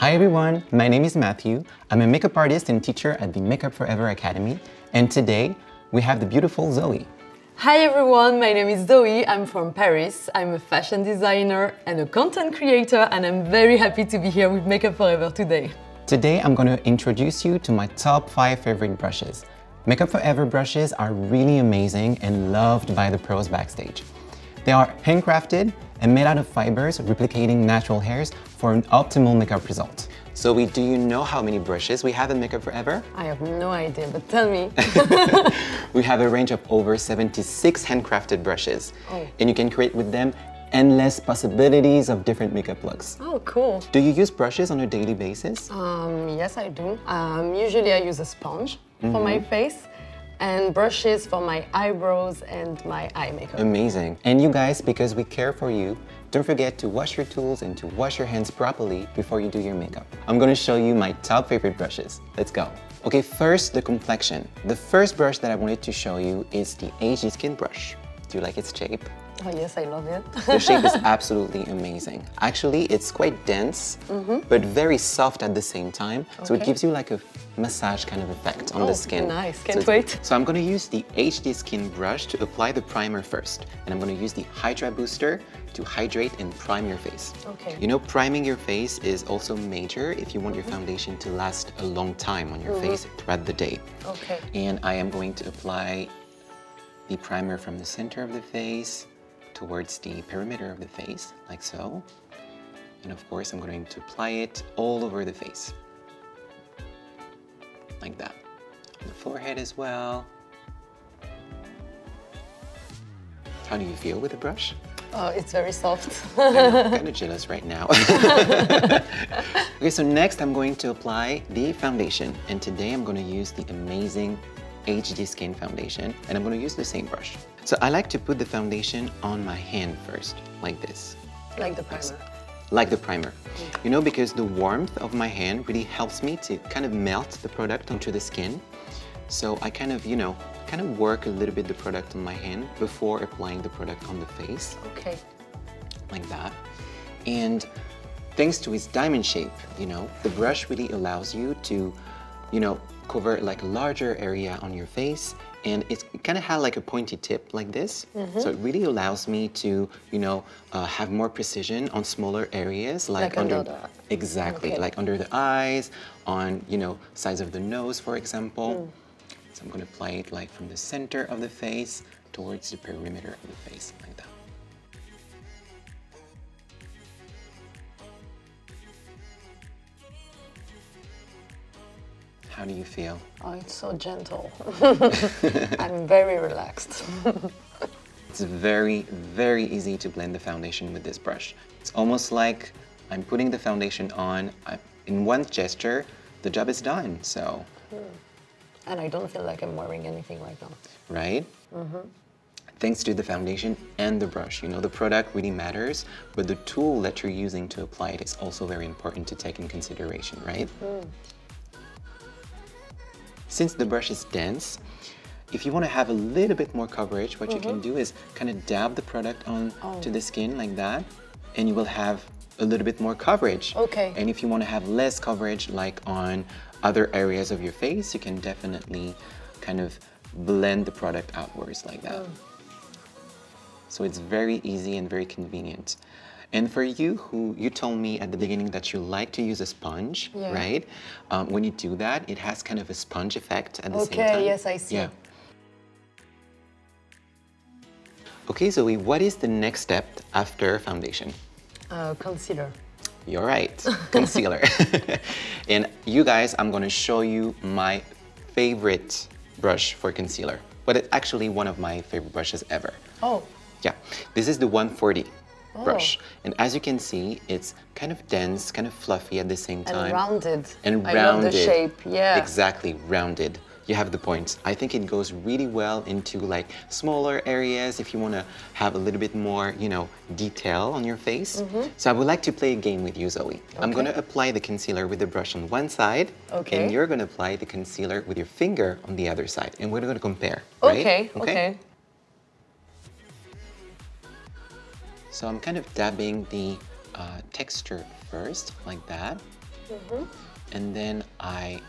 Hi everyone, my name is Mathieu. I'm a makeup artist and teacher at the Makeup Forever Academy, and today we have the beautiful Zoe. Hi everyone, my name is Zoe. I'm from Paris. I'm a fashion designer and a content creator, and I'm very happy to be here with Makeup Forever today. Today I'm going to introduce you to my top 5 favorite brushes. Makeup Forever brushes are really amazing and loved by the pros backstage. They are handcrafted and made out of fibers replicating natural hairs for an optimal makeup result. Zoe, do you know how many brushes we have in Makeup Forever? I have no idea, but tell me. we have a range of over 76 handcrafted brushes. Oh. And you can create with them endless possibilities of different makeup looks. oh, cool. Do you use brushes on a daily basis? Um, yes, I do. Um, usually I use a sponge for my face and brushes for my eyebrows and my eye makeup. Amazing. And you guys, because we care for you, don't forget to wash your tools and to wash your hands properly before you do your makeup. I'm gonna show you my top favorite brushes. Let's go. Okay, first the complexion. The first brush that I wanted to show you is the HD Skin brush. Do you like its shape? Oh, yes, I love it. The shape is absolutely amazing. Actually, it's quite dense, but very soft at the same time. So it Mm-hmm. Gives you like a massage kind of effect on Oh, the skin. nice. So Can't it's- wait. So I'm gonna use the HD Skin brush to apply the primer first. And I'm gonna use the Hydra Booster to hydrate and prime your face. Okay. You know, priming your face is also major if you want your foundation to last a long time on your Mm-hmm. face throughout the day. Okay. And I am going to apply the primer from the center of the face towards the perimeter of the face, like so. And of course, I'm going to apply it all over the face, like that. On the forehead as well. How do you feel with the brush? Oh, it's very soft. I'm kind of jealous right now. okay, so next I'm going to apply the foundation. And today I'm going to use the amazing HD Skin Foundation. And I'm going to use the same brush. So I like to put the foundation on my hand first, like this. like the primer. Like the primer. Mm. You know, because the warmth of my hand really helps me to kind of melt the product onto the skin. So I kind of, you know, kind of work a little bit the product on my hand before applying the product on the face Okay. like that. And thanks to its diamond shape, you know, the brush really allows you to, you know, cover like a larger area on your face. And it's, it kind of has like a pointy tip like this. So it really allows me to, you know, uh, have more precision on smaller areas like, Like under exactly, Okay. like under the eyes, on, you know, sides of the nose, for example. So I'm going to apply it like from the center of the face towards the perimeter of the face, like that. How do you feel? Oh, it's so gentle. I'm very relaxed. It's very, very easy to blend the foundation with this brush. It's almost like I'm putting the foundation on. I, in one gesture, the job is done. So, hmm. and I don't feel like I'm wearing anything right now. right? Mm-hmm. Thanks to the foundation and the brush. You know, the product really matters, but the tool that you're using to apply it is also very important to take in consideration, right? Hmm. Since the brush is dense, if you want to have a little bit more coverage, what you can mm-hmm. do is kind of dab the product on oh. to the skin like that, and you will have a little bit more coverage. Okay. And if you want to have less coverage, like on other areas of your face, you can definitely kind of blend the product outwards like that. Mm. So it's very easy and very convenient. And for you who you told me at the beginning that you like to use a sponge, Yeah. right? Um, when you do that, it has kind of a sponge effect at the same time. Okay, yes, I see. Yeah. Okay, Zoe, what is the next step after foundation? Uh, concealer. You're right, concealer. and you guys, I'm gonna show you my favorite brush for concealer, but it's actually one of my favorite brushes ever. Oh, Yeah, this is the 140 Oh. brush. Oh. And as you can see, it's kind of dense, kind of fluffy at the same and time. rounded. And rounded. I love the shape. Yeah. Exactly, rounded. You have the point. I think it goes really well into like smaller areas if you want to have a little bit more, you know, detail on your face. Mm-hmm. So I would like to play a game with you, Zoe. I'm going to apply the concealer with the brush on one side, Okay. and you're going to apply the concealer with your finger on the other side, and we're going to compare. right? Okay. Okay. So I'm kind of dabbing the uh, texture first, like that. and then I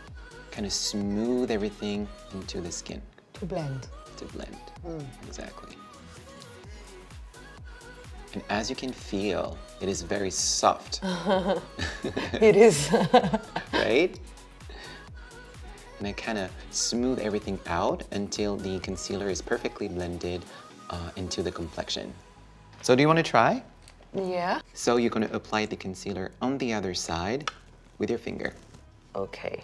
kind of smooth everything into the skin To blend. to blend. Exactly. And as you can feel, it is very soft, It is. right? And I kind of smooth everything out until the concealer is perfectly blended uh, into the complexion. So do you want to try? yeah. So you're going to apply the concealer on the other side with your finger. Okay.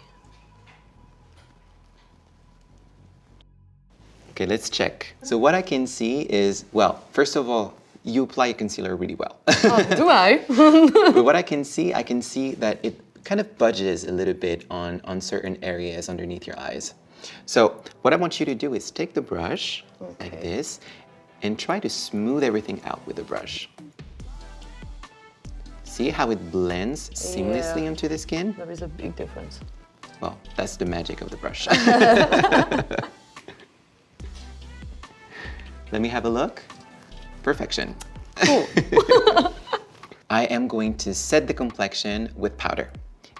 Okay, let's check. So what I can see is, well, first of all, you apply concealer really well. Oh, do I? but what I can see, I can see that it kind of budges a little bit on, on certain areas underneath your eyes. So what I want you to do is take the brush like this and try to smooth everything out with the brush. See how it blends seamlessly Yeah. onto the skin? there is a big difference. Well, that's the magic of the brush. Let me have a look. Perfection. Cool. I am going to set the complexion with powder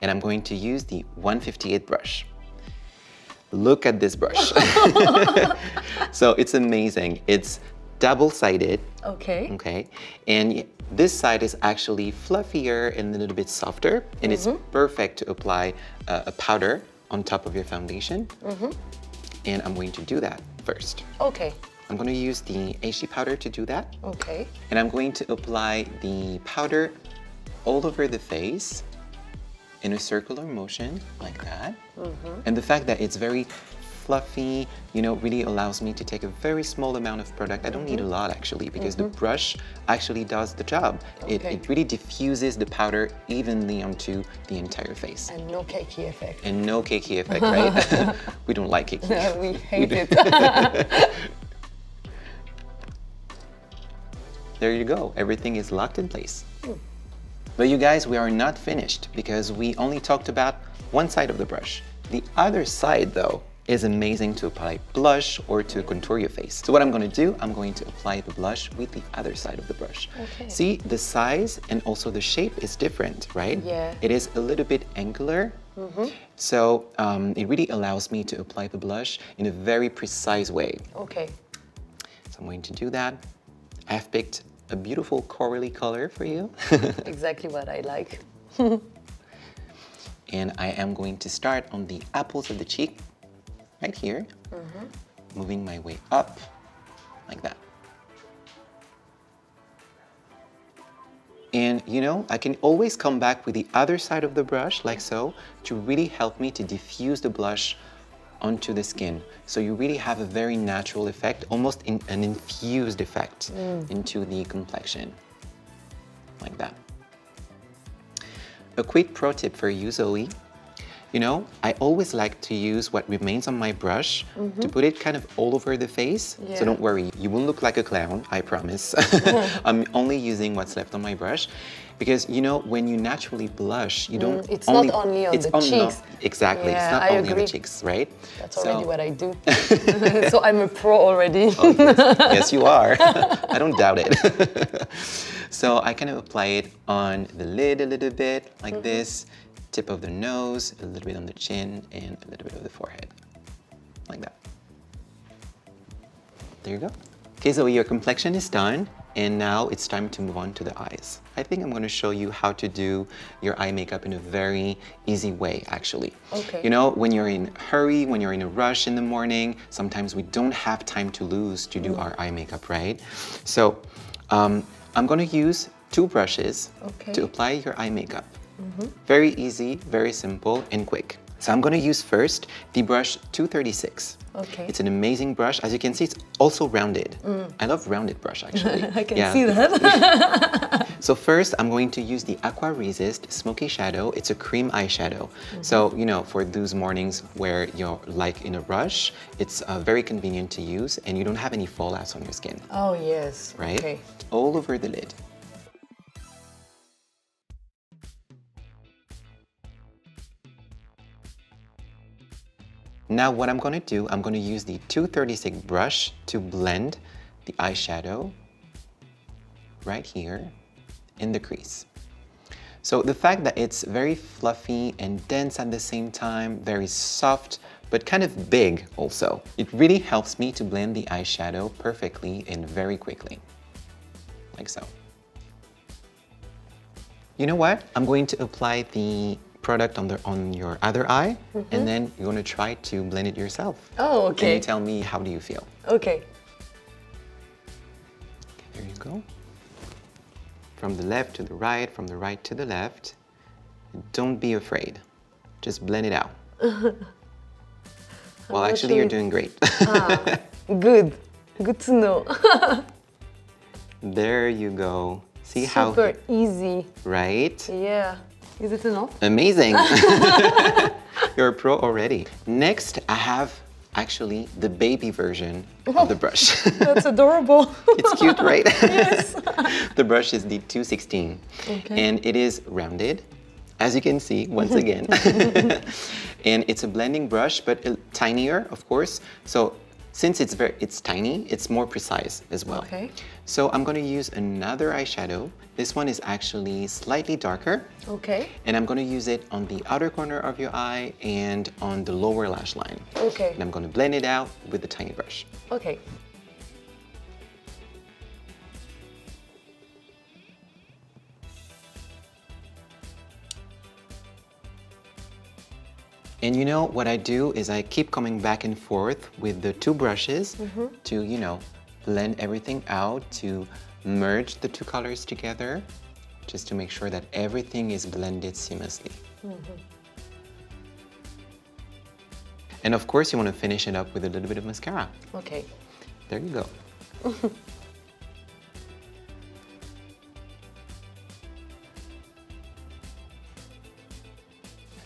and I'm going to use the 158 brush. Look at this brush. so it's amazing. It's double-sided, Okay. okay? And this side is actually fluffier and a little bit softer, and it's perfect to apply uh, a powder on top of your foundation. And I'm going to do that first. Okay. I'm going to use the HD powder to do that. Okay. And I'm going to apply the powder all over the face in a circular motion like that. And the fact that it's very fluffy, you know, really allows me to take a very small amount of product. I don't need a lot actually because the mm-hmm. brush actually does the job. It, Okay. it really diffuses the powder evenly onto the entire face. And no cakey effect. And no cakey effect, right? we don't like cakey. we hate it. There you go. Everything is locked in place. Hmm. But you guys, we are not finished because we only talked about one side of the brush. The other side, though, is amazing to apply blush or to contour your face. So what I'm going to do, I'm going to apply the blush with the other side of the brush. Okay. See, the size and also the shape is different, right? Yeah. It is a little bit angular. Mm -hmm. So um, it really allows me to apply the blush in a very precise way. okay. So I'm going to do that. I've picked a beautiful corally color for you. Exactly what I like. and I am going to start on the apples of the cheek, right here. Mm-hmm. Moving my way up, like that. And you know, I can always come back with the other side of the brush, like so, to really help me to diffuse the blush onto the skin. So you really have a very natural effect, almost in, an infused effect mm. into the complexion, like that. A quick pro tip for you, Zoe. You know, I always like to use what remains on my brush to put it kind of all over the face. Yeah. So don't worry, you won't look like a clown, I promise. I'm only using what's left on my brush. Because you know, when you naturally blush, you don't. Mm, it's not only on it's the no, cheeks. exactly, Yeah, it's not I only on the cheeks, right? That's So- already what I do. so I'm a pro already. Oh, yes. yes, you are. I don't doubt it. so I kind of apply it on the lid a little bit, like Mm-hmm. this, tip of the nose, a little bit on the chin, and a little bit of the forehead, like that. There you go. Okay, so your complexion is done, and now it's time to move on to the eyes. I think I'm going to show you how to do your eye makeup in a very easy way, actually. Okay. You know, when you're in a hurry, when you're in a rush in the morning, sometimes we don't have time to lose to do our eye makeup, right? So um, I'm going to use two brushes Okay. to apply your eye makeup. Very easy, very simple, and quick. So I'm going to use first the brush 236. Okay. It's an amazing brush. As you can see, it's also rounded. I love rounded brush, actually. I can see that. So first, I'm going to use the Aqua Resist Smoky Shadow. It's a cream eyeshadow. So, you know, for those mornings where you're like in a rush, it's uh, very convenient to use and you don't have any fallouts on your skin, oh yes. right? Okay. All over the lid. Now what I'm going to do, I'm going to use the 236 brush to blend the eyeshadow right here in the crease. So the fact that it's very fluffy and dense at the same time, very soft, but kind of big also. It really helps me to blend the eyeshadow perfectly and very quickly, like so. You know what? I'm going to apply the product on, the, on your other eye, mm -hmm. and then you're gonna try to blend it yourself. Oh, okay. Can you tell me how do you feel? Okay. There you go. From the left to the right, from the right to the left. Don't be afraid. Just blend it out. well, actually, you're doing great. ah, good. Good to know. there you go. See Super how... Super easy. Right? Yeah. Is it enough? Amazing. You're a pro already. Next, I have actually the baby version of the oh, brush. That's adorable. it's cute, right? yes. the brush is the 216 okay. and it is rounded, as you can see, once mm-hmm. again. and it's a blending brush, but tinier, of course. So since it's very, it's tiny, it's more precise as well. Okay. So I'm gonna use another eyeshadow. This one is actually slightly darker. Okay. And I'm gonna use it on the outer corner of your eye and on the lower lash line. Okay. And I'm gonna blend it out with the tiny brush. Okay. And you know, what I do is I keep coming back and forth with the two brushes mm -hmm. to, you know, blend everything out, to merge the two colors together, just to make sure that everything is blended seamlessly. Mm -hmm. And of course, you want to finish it up with a little bit of mascara. Okay. There you go.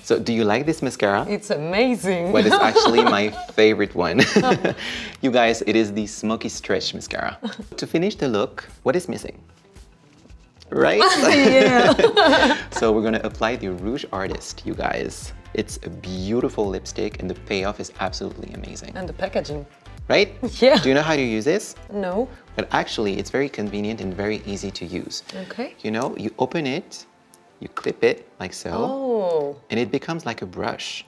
So do you like this mascara? It's amazing. Well, it's actually my favorite one. you guys, it is the Smoky Stretch Mascara. to finish the look, what is missing? Right? yeah. so we're gonna apply the Rouge Artist, you guys. It's a beautiful lipstick and the payoff is absolutely amazing. And the packaging. Right? Yeah. Do you know how to use this? No. But actually, it's very convenient and very easy to use. Okay. You know, you open it, you clip it like so. Oh. And it becomes like a brush.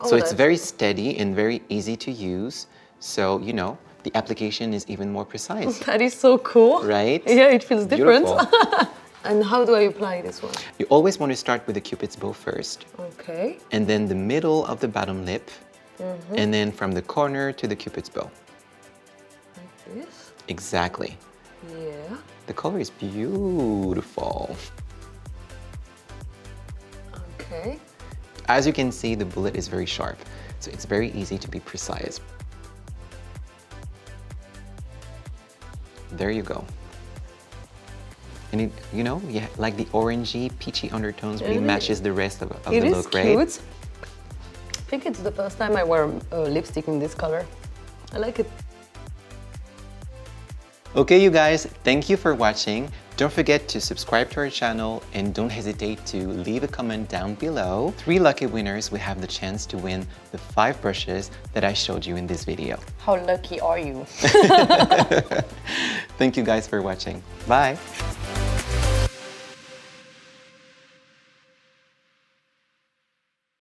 Oh, so it's very steady and very easy to use. So, you know, the application is even more precise. That is so cool. Right? Yeah, it feels different. and how do I apply this one? You always want to start with the cupid's bow first. Okay. And then the middle of the bottom lip. Mm -hmm. And then from the corner to the cupid's bow. Like this? Exactly. Yeah. The color is beautiful. As you can see, the bullet is very sharp, so it's very easy to be precise. There you go. And it, you know, yeah, like the orangey, peachy undertones really matches the rest of, of the look, right? It is cute. I think it's the first time I wear a lipstick in this color. I like it. Okay, you guys, thank you for watching. Don't forget to subscribe to our channel and don't hesitate to leave a comment down below. Three lucky winners will have the chance to win the five brushes that I showed you in this video. How lucky are you? Thank you guys for watching. Bye.